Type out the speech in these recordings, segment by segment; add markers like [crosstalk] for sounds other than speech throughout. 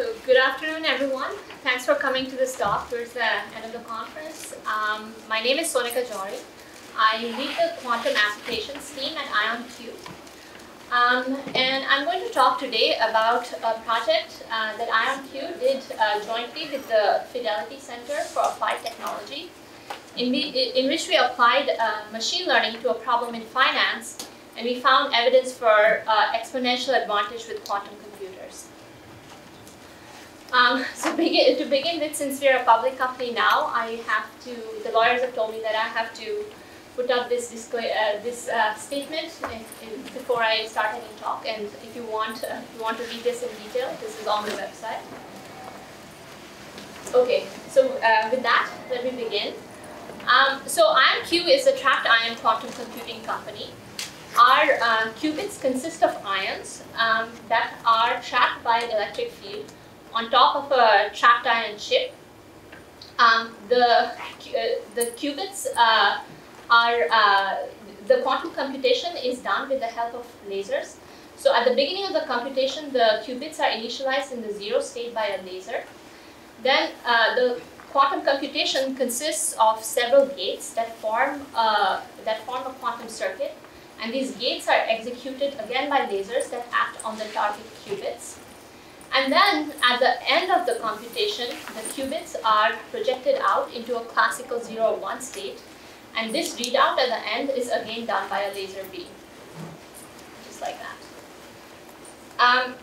So good afternoon, everyone. Thanks for coming to this talk towards the end of the conference. Um, my name is Sonika Johri. I lead the quantum applications team at IonQ. Um, and I'm going to talk today about a project uh, that IonQ did uh, jointly with the Fidelity Center for Applied Technology, in, in which we applied uh, machine learning to a problem in finance, and we found evidence for uh, exponential advantage with quantum computers. Um, [laughs] so begin, to begin with, since we're a public company now, I have to, the lawyers have told me that I have to put up this, uh, this uh, statement in, in, before I start any talk. And if you want, uh, you want to read this in detail, this is on the website. Okay, so uh, with that, let me begin. Um, so IonQ is a trapped ion quantum computing company. Our uh, qubits consist of ions um, that are trapped by an electric field on top of a trapped ion chip. Um, the, uh, the qubits uh, are, uh, the quantum computation is done with the help of lasers. So at the beginning of the computation, the qubits are initialized in the zero state by a laser. Then uh, the quantum computation consists of several gates that form, that form a quantum circuit. And these gates are executed again by lasers that act on the target qubits. And then at the end of the computation, the qubits are projected out into a classical 0 or 1 state. And this readout at the end is again done by a laser beam, just like that. Um,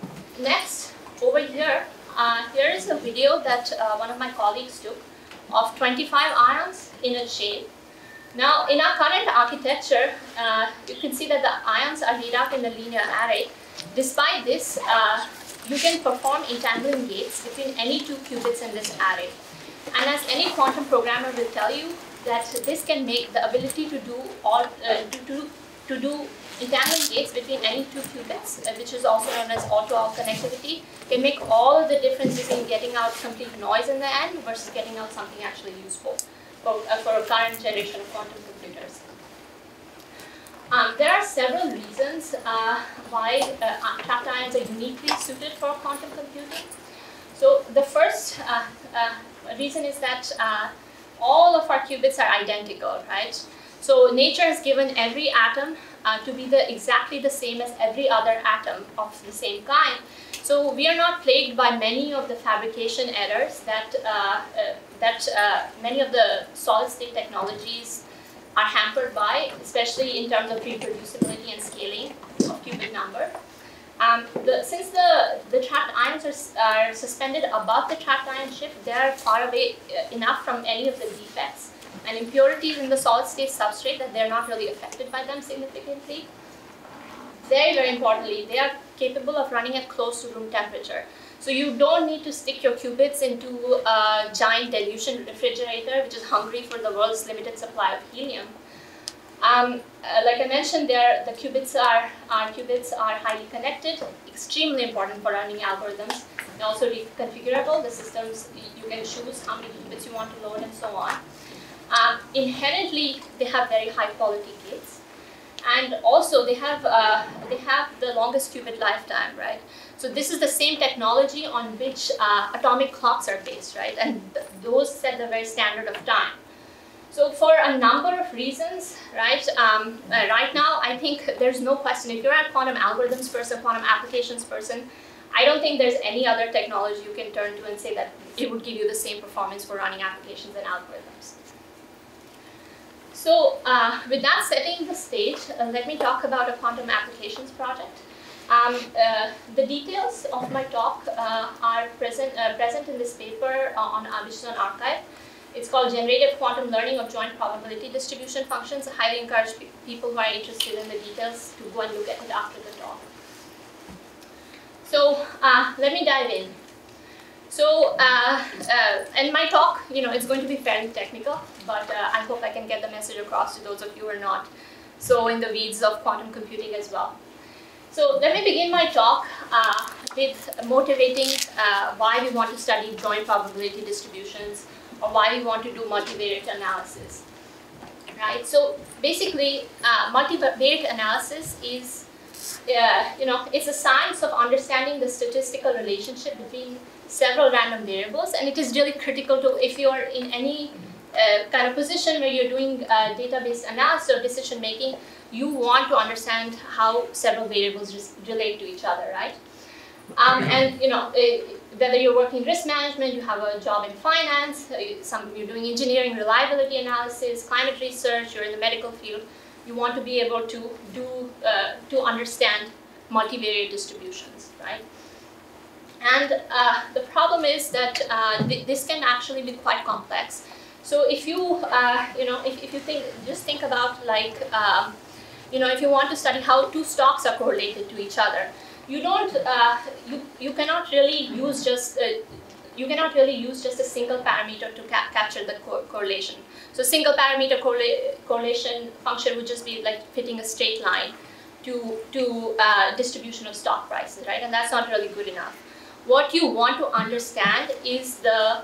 next, over here, uh, here is a video that uh, one of my colleagues took of 25 ions in a chain. Now, in our current architecture, uh, you can see that the ions are laid out in a linear array. Despite this, uh, you can perform entangling gates between any two qubits in this array. And as any quantum programmer will tell you, that this can make the ability to do all uh, to, to, to do entangling gates between any two qubits, uh, which is also known as all-to-all connectivity, can make all the difference between getting out complete noise in the end versus getting out something actually useful for, uh, for a current generation of quantum computers. Um, there are several reasons uh, why uh, are uniquely suited for quantum computing. So the first uh, uh reason is that uh, all of our qubits are identical, right? So nature has given every atom uh, to be the exactly the same as every other atom of the same kind. So we are not plagued by many of the fabrication errors that that many of the solid state technologies are hampered by, especially in terms of reproducibility and scaling of qubit number. Um, the, since the, the trapped ions are, are, suspended above the trapped ion chip, they are far away uh, enough from any of the defects and impurities in the solid state substrate that they're not really affected by them significantly. Very, very importantly, they are capable of running at close to room temperature. So you don't need to stick your qubits into a giant dilution refrigerator, which is hungry for the world's limited supply of helium. Um, uh, like I mentioned, there the qubits are our qubits are highly connected, extremely important for running algorithms. And also reconfigurable. The systems you can choose how many qubits you want to load and so on. Um, inherently, they have very high quality gates, and also they have uh, they have the longest qubit lifetime, right? So this is the same technology on which uh, atomic clocks are based, right? And th those set the very standard of time. So for a number of reasons, right, um, uh, right now, I think there's no question. If you're a quantum algorithms person, quantum applications person, I don't think there's any other technology you can turn to and say that it would give you the same performance for running applications and algorithms. So uh, with that setting the stage, uh, let me talk about a quantum applications project. Um, uh, the details of my talk uh, are present, uh, present in this paper uh, on Abhishton arXiv. It's called Generative Quantum Learning of Joint Probability Distribution Functions. I highly encourage people who are interested in the details to go and look at it after the talk. So uh, let me dive in. So, uh, in my talk, you know, it's going to be fairly technical, but I hope I can get the message across to those of you who are not so in the weeds of quantum computing as well. So let me begin my talk uh, with motivating uh, why we want to study joint probability distributions or why we want to do multivariate analysis. Right. So basically, uh, multivariate analysis is, uh, you know, it's a science of understanding the statistical relationship between several random variables, and it is really critical to if you are in any uh, kind of position where you're doing uh, database analysis or decision making, you want to understand how several variables relate to each other, right? Um, and you know, uh, whether you're working risk management, you have a job in finance, uh, some you're doing engineering reliability analysis, climate research, you're in the medical field, you want to be able to do uh, to understand multivariate distributions, right? And uh, the problem is that uh, th this can actually be quite complex. So if you, uh, you know, if, if you think, just think about like, um, you know, if you want to study how two stocks are correlated to each other, you don't, uh, you, you cannot really use just, uh, you cannot really use just a single parameter to ca capture the co correlation. So single parameter correla correlation function would just be like fitting a straight line to, to uh, distribution of stock prices, right? And that's not really good enough. What you want to understand is the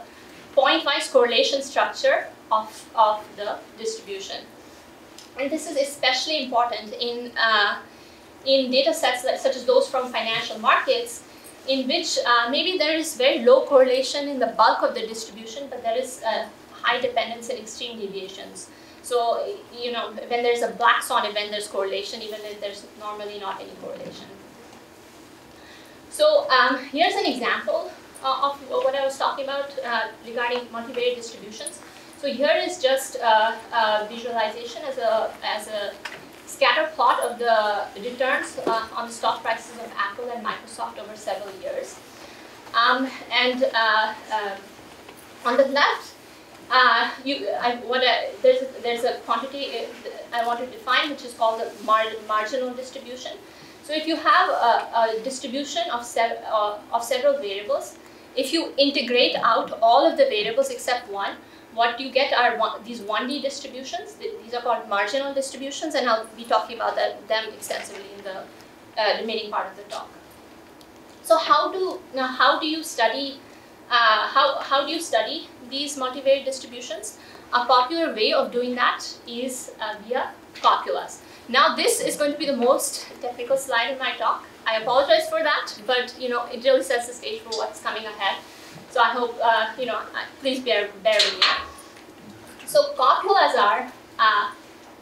point-wise correlation structure of, of the distribution. And this is especially important in, uh, in data sets such as those from financial markets, in which uh, maybe there is very low correlation in the bulk of the distribution, but there is a high dependence in extreme deviations. So, you know, when there's a black swan event, there's correlation, even if there's normally not any correlation. So um, here's an example uh, of what I was talking about uh, regarding multivariate distributions. So here is just a, a, visualization as a, as a scatter plot of the returns uh, on the stock prices of Apple and Microsoft over several years. Um, and uh, um, on the left, uh, you, I, there's, a, there's a quantity uh, I want to define which is called the mar marginal distribution. So if you have a, a distribution of, sev uh, of several variables, if you integrate out all of the variables except one, what you get are one, these 1D distributions. These are called marginal distributions, and I'll be talking about that, them extensively in the uh, remaining part of the talk. So how do now how do you study uh, how how do you study these multivariate distributions? A popular way of doing that is uh, via copulas. Now this is going to be the most technical slide in my talk. I apologize for that, but you know it really sets the stage for what's coming ahead. So I hope uh, you know please bear bear with me. So copulas are uh,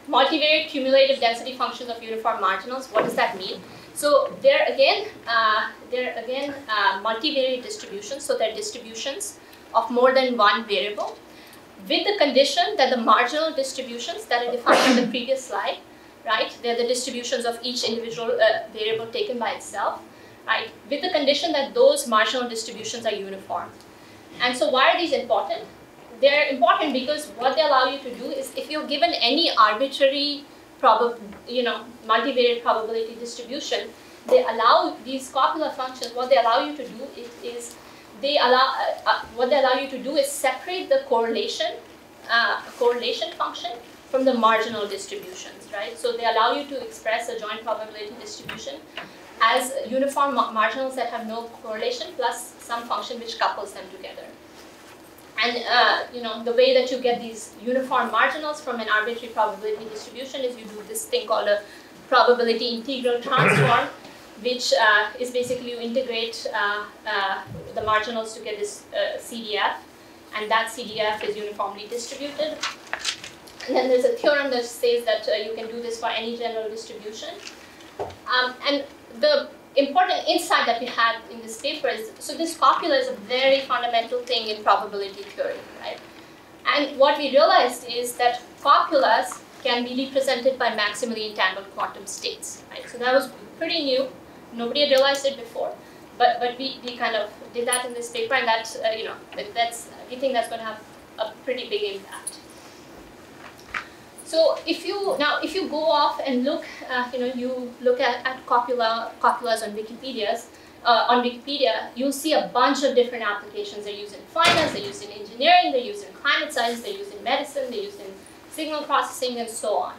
multivariate cumulative density functions of uniform marginals. What does that mean? So they're again uh, they're again uh, multivariate distributions. So they're distributions of more than one variable, with the condition that the marginal distributions that are defined in the previous slide right? They're the distributions of each individual uh, variable taken by itself, With the condition that those marginal distributions are uniform. And so why are these important? They're important because what they allow you to do is if you're given any arbitrary you know, multivariate probability distribution, they allow these copula functions, what they allow you to do is, is they allow, uh, uh, what they allow you to do is separate the correlation, uh, correlation function from the marginal distributions, right? So they allow you to express a joint probability distribution as uniform marginals that have no correlation plus some function which couples them together. And uh, you know the way that you get these uniform marginals from an arbitrary probability distribution is you do this thing called a probability integral [coughs] transform, which uh, is basically you integrate uh, uh the marginals to get this uh, CDF, and that CDF is uniformly distributed. And then there's a theorem that says that uh, you can do this for any general distribution. Um, and the important insight that we had in this paper is, so this copula is a very fundamental thing in probability theory, right? And what we realized is that copulas can be represented by maximally entangled quantum states, right? So that was pretty new. Nobody had realized it before, but but we, we kind of did that in this paper, and that uh, you know that's we think that's going to have a pretty big impact. So if you now if you go off and look, uh, you know, you look at, at copula copulas on Wikipedia's uh, on Wikipedia, you'll see a bunch of different applications. They're used in finance, they're used in engineering, they're used in climate science, they're used in medicine, they're used in signal processing, and so on.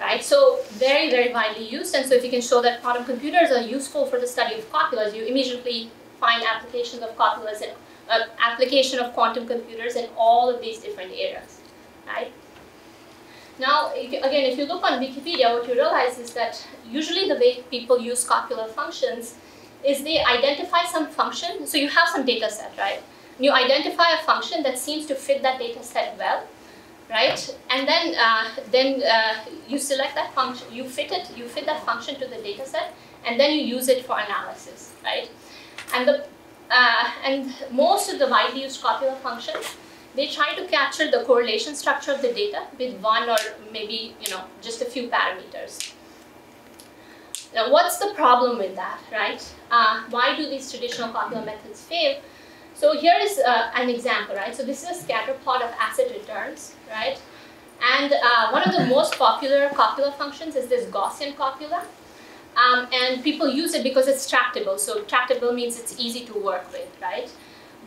Right? So very, very widely used. And so if you can show that quantum computers are useful for the study of copulas, you immediately find applications of copulas and uh, application of quantum computers in all of these different areas. Right? Now, if again, if you look on Wikipedia, what you realize is that usually the way people use copula functions is they identify some function. So you have some data set, right? You identify a function that seems to fit that data set well, right? And then uh, then uh, you select that function, you fit it, you fit that function to the data set, and then you use it for analysis, right? And the uh, and most of the widely used copula functions, they try to capture the correlation structure of the data with one or maybe you know just a few parameters. Now, what's the problem with that, right? Uh, why do these traditional copula methods fail? So here is uh, an example, right? So this is a scatter plot of asset returns, right? And uh, one of the most popular copula functions is this Gaussian copula. Um, and people use it because it's tractable. So tractable means it's easy to work with, right?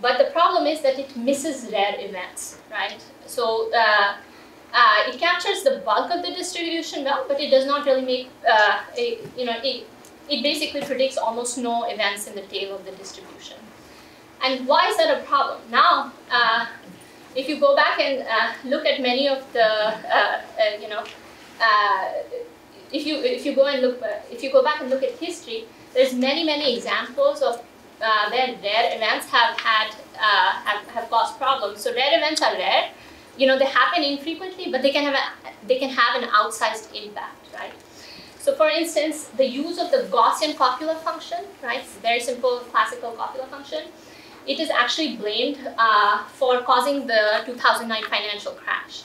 But the problem is that it misses rare events, right? So uh, uh, it captures the bulk of the distribution well, but it does not really make, uh, a, you know, it, it basically predicts almost no events in the tail of the distribution. And why is that a problem? Now, uh, if you go back and uh, look at many of the, uh, you know, if you if you go and look if you go back and look at history, there's many many examples of uh, where rare events have had uh, have, have caused problems. So rare events are rare, you know they happen infrequently, but they can have a, they can have an outsized impact, right? So for instance, the use of the Gaussian copula function, right? Very simple classical copula function. It is actually blamed uh, for causing the 2009 financial crash.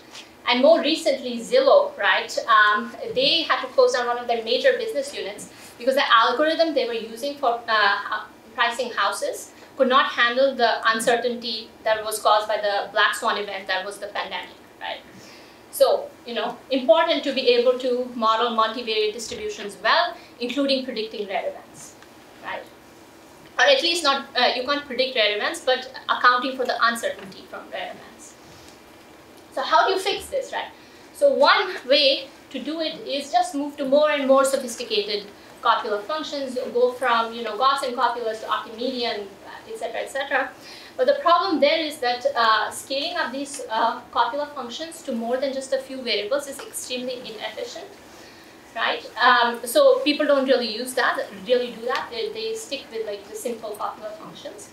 And more recently, Zillow, right, um, they had to close down one of their major business units because the algorithm they were using for uh, pricing houses could not handle the uncertainty that was caused by the black swan event that was the pandemic, right? So, you know, important to be able to model multivariate distributions well, including predicting rare events, right? Or at least not, uh, you can't predict rare events, but accounting for the uncertainty from rare events. So how do you fix this, right? So one way to do it is just move to more and more sophisticated copula functions, go from you know Gaussian copulas to Archimedean, etc., etc. But the problem there is that uh, scaling up these uh, copula functions to more than just a few variables is extremely inefficient, right? Um, so people don't really use that, really do that. They, they stick with like the simple copula functions.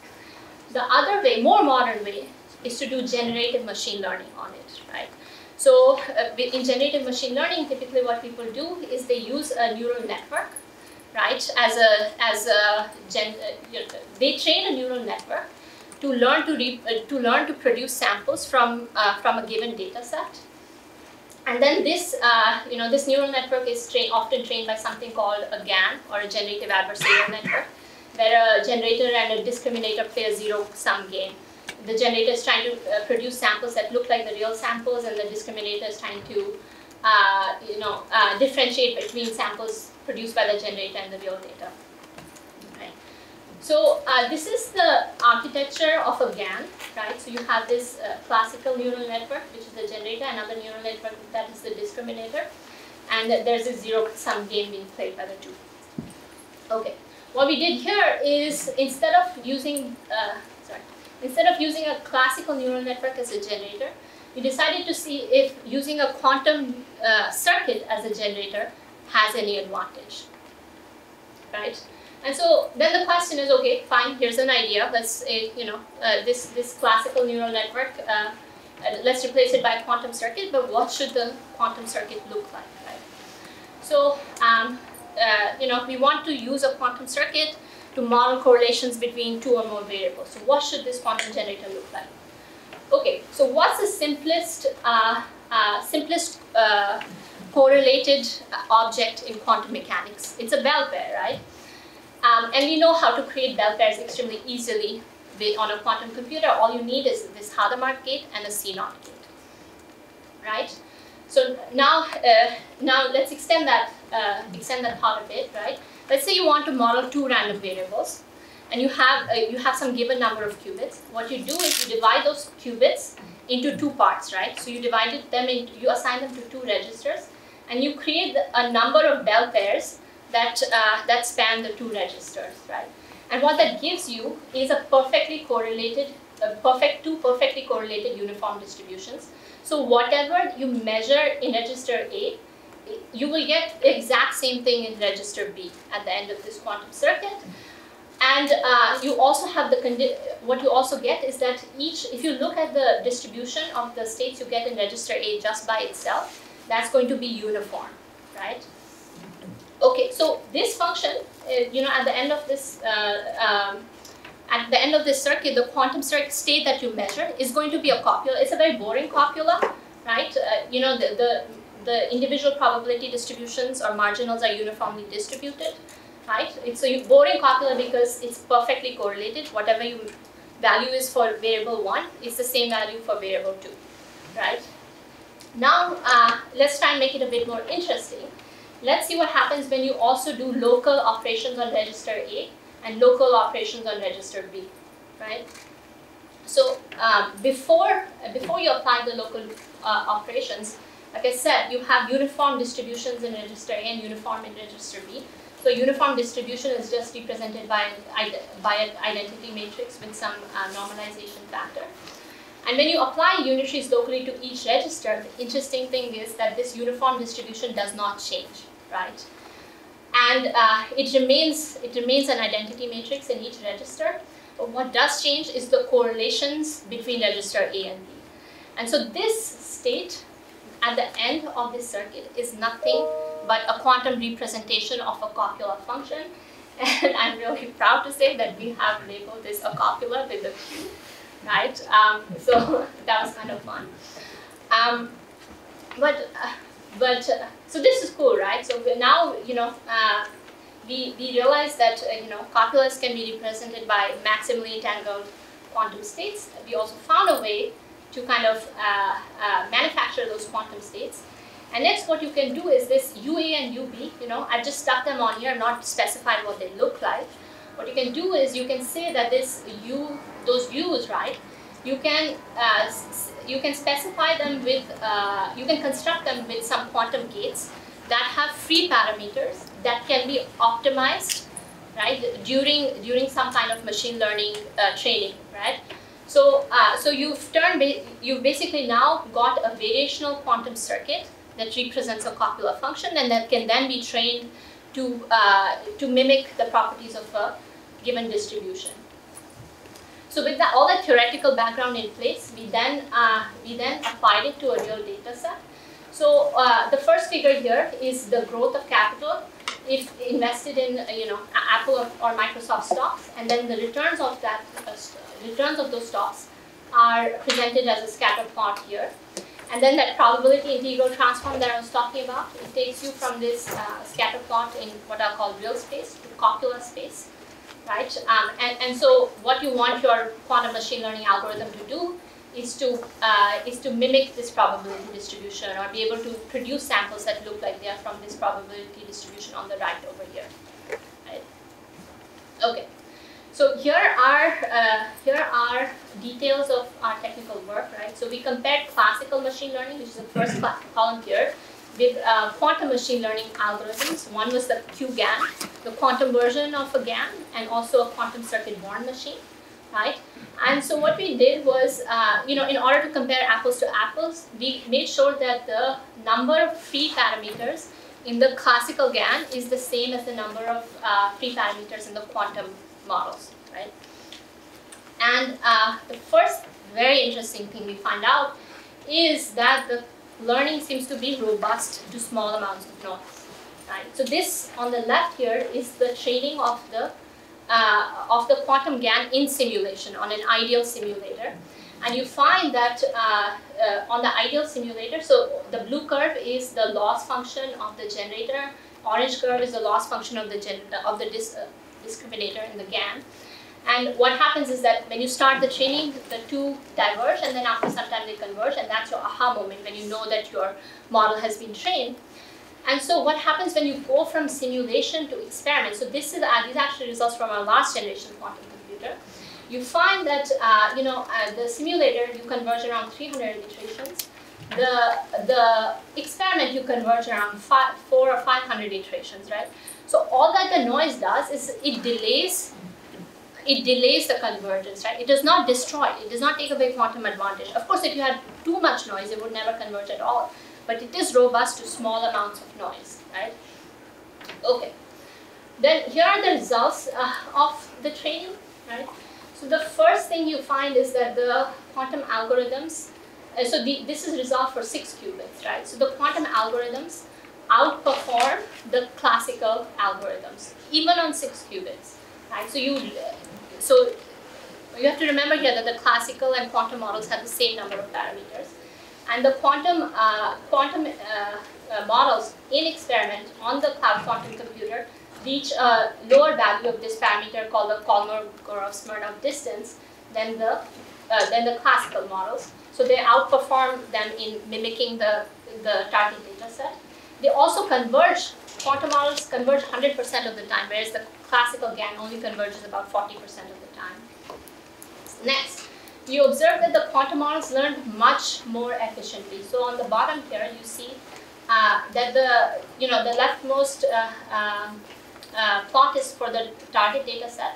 The other way, more modern way, is to do generative machine learning on it, right? So uh, in generative machine learning, typically what people do is they use a neural network, right? As a as a gen, they train a neural network to learn to re, uh, to learn to produce samples from uh, from a given data set. And then this, uh, you know, this neural network is train, often trained by something called a GAN or a generative adversarial network, where a generator and a discriminator play a zero-sum game the generator is trying to uh, produce samples that look like the real samples, and the discriminator is trying to, uh, you know, uh, differentiate between samples produced by the generator and the real data. Right. So uh, this is the architecture of a GAN, right? So you have this uh, classical neural network, which is the generator, another neural network that is the discriminator, and there's a zero-sum game being played by the two. Okay. What we did here is instead of using uh, Instead of using a classical neural network as a generator, we decided to see if using a quantum uh, circuit as a generator has any advantage, right? And so then the question is, okay, fine, here's an idea. Let's you know, uh, this, this classical neural network, uh, uh let's replace it by a quantum circuit, but what should the quantum circuit look like, right? So, um, uh, you know, we want to use a quantum circuit to model correlations between two or more variables. So what should this quantum generator look like? Okay, so what's the simplest, uh, uh, simplest uh, correlated object in quantum mechanics? It's a bell pair, right? Um, and we know how to create bell pairs extremely easily with, on a quantum computer. All you need is this Hadamard gate and a CNOT gate, right? So now, uh, now let's extend that, uh, extend that thought a bit, right? Let's say you want to model two random variables and you have, uh, you have some given number of qubits. What you do is you divide those qubits into two parts, right? So you divided them into, you assign them to two registers and you create a number of bell pairs that, uh, that span the two registers, right? And what that gives you is a perfectly correlated, a perfect, two perfectly correlated uniform distributions. So whatever you measure in register A, you will get the exact same thing in register B at the end of this quantum circuit. And uh, you also have the, what you also get is that each, if you look at the distribution of the states you get in register A just by itself, that's going to be uniform, right? Okay, so this function, uh, you know, at the end of this, uh, um, at the end of this circuit, the quantum circuit state that you measure is going to be a copula. It's a very boring copula, right? Uh, you know, the, the, the individual probability distributions or marginals are uniformly distributed right? It's a boring copula because it's perfectly correlated. Whatever you value is for variable 1 it's the same value for variable 2, right? Now, uh, let's try and make it a bit more interesting. Let's see what happens when you also do local operations on register A and local operations on register B, right? So um, before, before you apply the local uh, operations, like I said, you have uniform distributions in register A and uniform in register B. So uniform distribution is just represented by by an identity matrix with some uh, normalization factor. And when you apply unitaries locally to each register, the interesting thing is that this uniform distribution does not change, right? And uh, it remains it remains an identity matrix in each register. But what does change is the correlations between register A and B. And so this state at the end of this circuit is nothing but a quantum representation of a copula function. [laughs] And I'm really proud to say that we have labeled this a copula with a Q, right? Um, so [laughs] that was kind of fun. Um, but, uh, but uh, so this is cool, right? So now, you know, uh, we, we realize that, uh, you know, copulas can be represented by maximally entangled quantum states. We also found a way to kind of uh, uh, manufacture those quantum states. And next what you can do is this UA and UB, you know, I've just stuck them on here, not specified what they look like. What you can do is you can say that this U, those U's, right, you can, uh, you can specify them with, uh, you can construct them with some quantum gates that have free parameters that can be optimized, right, during, during some kind of machine learning uh, training, right. So, uh, so you've turned, you've basically now got a variational quantum circuit that represents a copula function and that can then be trained to, uh, to mimic the properties of a given distribution. So with that, all that theoretical background in place, we then, uh, we then applied it to a real data set. So uh, the first figure here is the growth of capital if invested in uh, you know Apple or Microsoft stocks, and then the returns of that uh, returns of those stocks are presented as a scatter plot here. And then that probability integral transform that I was talking about, it takes you from this uh, scatter plot in what I call real space to copula space, right? Um, and, and so what you want your quantum machine learning algorithm to do is to, uh, is to mimic this probability distribution or be able to produce samples that look like they are from this probability distribution on the right over here, right? Okay. So here are uh, here are details of our technical work, right? So we compared classical machine learning, which is the first column here, with uh, quantum machine learning algorithms. One was the QGAN, the quantum version of a GAN, and also a quantum circuit born machine, right? And so what we did was, uh, you know, in order to compare apples to apples, we made sure that the number of free parameters in the classical GAN is the same as the number of uh, free parameters in the quantum models, right? And uh, the first very interesting thing we find out is that the learning seems to be robust to small amounts of noise, right? So this on the left here is the training of the uh, of the quantum GAN in simulation on an ideal simulator. And you find that uh, uh, on the ideal simulator, so the blue curve is the loss function of the generator, orange curve is the loss function of the, of the dis uh, discriminator in the GAN. And what happens is that when you start the training, the two diverge, and then after some time they converge, and that's your aha moment when you know that your model has been trained. And so what happens when you go from simulation to experiment? So this is uh, these actually results from our last generation quantum computer. You find that uh, you know uh, the simulator you converge around 300 iterations. The the experiment you converge around five, four or 500 iterations, right? So all that the noise does is it delays it delays the convergence, right? It does not destroy, it does not take away quantum advantage. Of course, if you had too much noise, it would never converge at all. But it is robust to small amounts of noise, right? Okay. then here are the results uh, of the training, right? So the first thing you find is that the quantum algorithms, uh, so the, this is resolved for six qubits, right? So the quantum algorithms outperform the classical algorithms, even on six qubits, right? So you, so you have to remember here that the classical and quantum models have the same number of parameters. And the quantum, uh, quantum uh, uh, models in experiment on the cloud quantum computer reach a lower value of this parameter called the Kolmogorov-Smirnov distance than the, uh, than the classical models. So they outperform them in mimicking the, the target data set. They also converge, quantum models converge 100% of the time, whereas the classical GAN only converges about 40% of the time. Next, you observe that the quantum models learn much more efficiently. So on the bottom here, you see uh, that the, you know, the leftmost uh, um, uh, plot is for the target data set,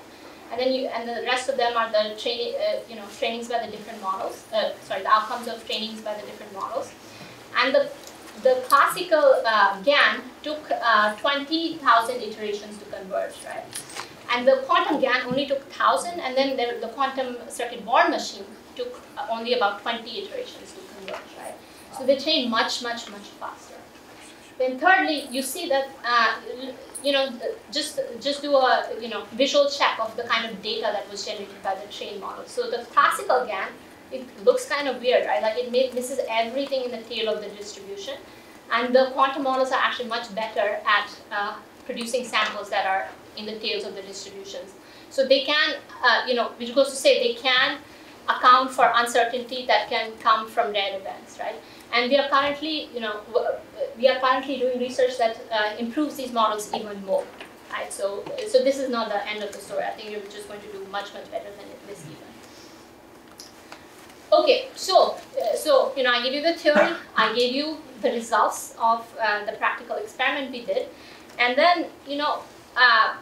and then you and the rest of them are the training, uh, you know, trainings by the different models. Uh, sorry, the outcomes of trainings by the different models, and the the classical uh, GAN took uh, 20,000 iterations to converge, right? And the quantum GAN only took 1,000, and then the, the quantum circuit born machine took uh, only about 20 iterations to converge, right? So they train much, much, much faster. Then thirdly, you see that, uh, you know, just, just do a, you know, visual check of the kind of data that was generated by the trained model. So the classical GAN it looks kind of weird, right? Like it misses everything in the tail of the distribution. And the quantum models are actually much better at uh, producing samples that are in the tails of the distributions. So they can, uh, you know, which goes to say they can account for uncertainty that can come from rare events, right? And we are currently, you know, we are currently doing research that uh, improves these models even more, right? So, so this is not the end of the story. I think you're just going to do much, much better than this. Okay, so, uh, so, you know, I gave you the theory, I gave you the results of uh, the practical experiment we did, and then, you know, uh,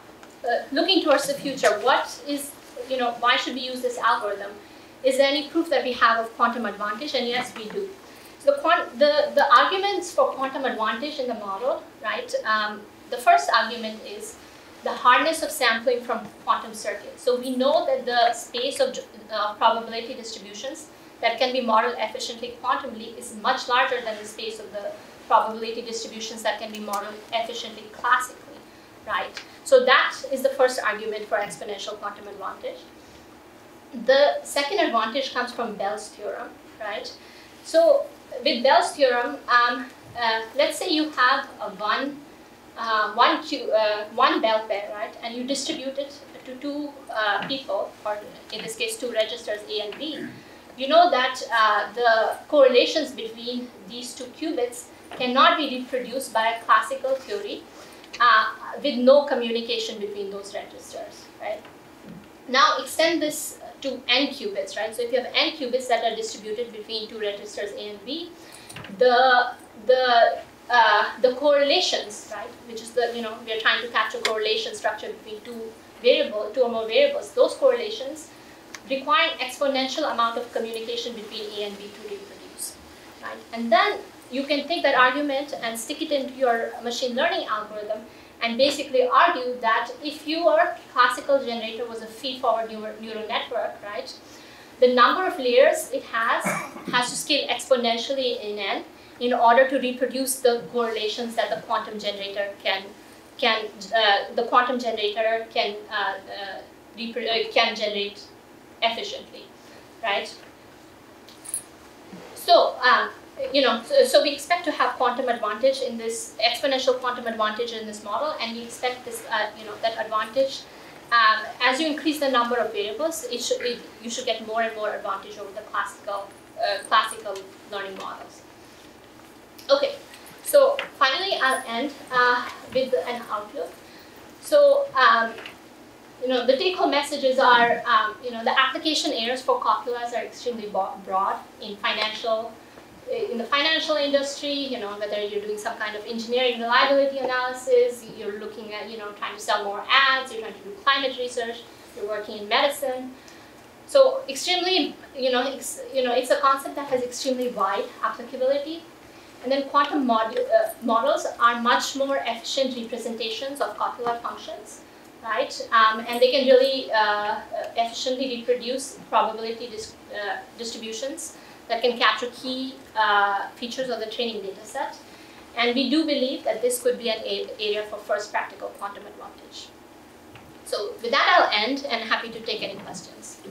uh, looking towards the future, what is, you know, why should we use this algorithm? Is there any proof that we have of quantum advantage? And yes, we do. So the, the, the arguments for quantum advantage in the model, right, um, the first argument is the hardness of sampling from quantum circuits. So we know that the space of uh, probability distributions that can be modeled efficiently quantumly is much larger than the space of the probability distributions that can be modeled efficiently classically, right? So that is the first argument for exponential quantum advantage. The second advantage comes from Bell's theorem, right? So with Bell's theorem, um, uh, let's say you have a one, uh, one, Q, uh, one Bell pair, right? And you distribute it to two uh, people, or in this case, two registers A and B you know that uh, the correlations between these two qubits cannot be reproduced by a classical theory uh, with no communication between those registers, right? Now extend this to n qubits, right? So if you have n qubits that are distributed between two registers A and B, the the uh, the correlations, right, which is the you know we are trying to capture correlation structure between two variable, two or more variables. Those correlations require an exponential amount of communication between A and B to reproduce. Right? And then you can take that argument and stick it into your machine learning algorithm and basically argue that if your classical generator was a feed-forward neural network, right, the number of layers it has [coughs] has to scale exponentially in n in order to reproduce the correlations that the quantum generator can can uh, the quantum generator can uh, uh, uh can generate efficiently, right? So, um, you know, so, so, we expect to have quantum advantage in this exponential quantum advantage in this model, and we expect this, uh, you know, that advantage. Um, as you increase the number of variables, it should, it, you should get more and more advantage over the classical, uh, classical learning models. Okay, so finally, I'll end uh, with an outlook. So um, you know, the take-home messages are, um, you know, the application areas for Copulas are extremely broad in financial, in the financial industry, you know, whether you're doing some kind of engineering reliability analysis, you're looking at, you know, trying to sell more ads, you're trying to do climate research, you're working in medicine. So extremely, you know, you know, it's a concept that has extremely wide applicability. And then quantum modu- uh, models are much more efficient representations of copula functions, right? Um, and they can really uh, efficiently reproduce probability dis- uh, distributions that can capture key uh, features of the training data set. And we do believe that this could be an area for first practical quantum advantage. So with that, I'll end and happy to take any questions.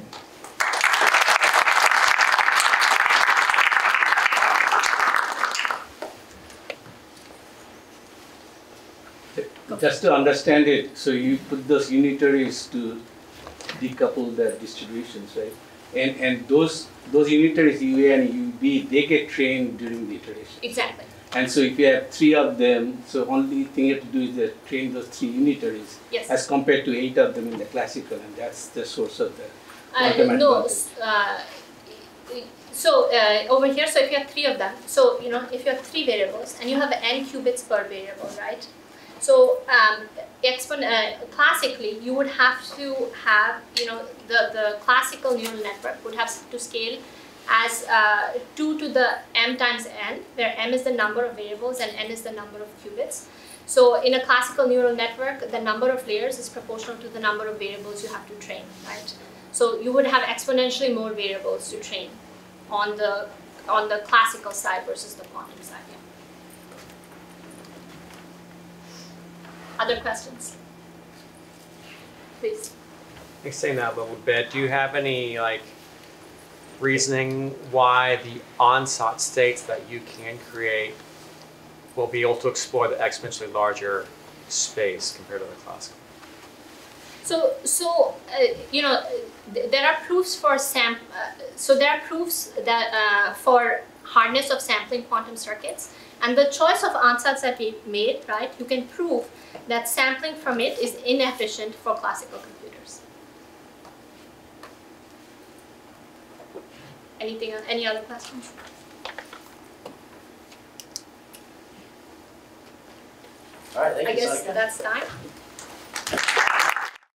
Just to understand it, so you put those unitaries to decouple the distributions, right? And, and those, those unitaries, UA and UB, they get trained during the iteration. Exactly. And so if you have three of them, so only thing you have to do is that train those three unitaries Yes. as compared to eight of them in the classical, and that's the source of the Uh, quantum no, uh, so uh, over here, so if you have three of them, so you know if you have three variables and you have n qubits per variable, right? So um, uh, classically, you would have to have you know the the classical neural network would have to scale as uh, two to the m times n, where m is the number of variables and n is the number of qubits. So in a classical neural network, the number of layers is proportional to the number of variables you have to train, right? So you would have exponentially more variables to train on the on the classical side versus the quantum side. Other questions? Please. Extending that a little bit, do you have any like reasoning why the ansatz states that you can create will be able to explore the exponentially larger space compared to the classical? So, so uh, you know, th- there are proofs for sam. Uh, so there are proofs that uh, for hardness of sampling quantum circuits, and the choice of ansatz that we made, right? You can prove that sampling from it is inefficient for classical computers. Anything? Any other questions? All right, thank I you, guess that's time.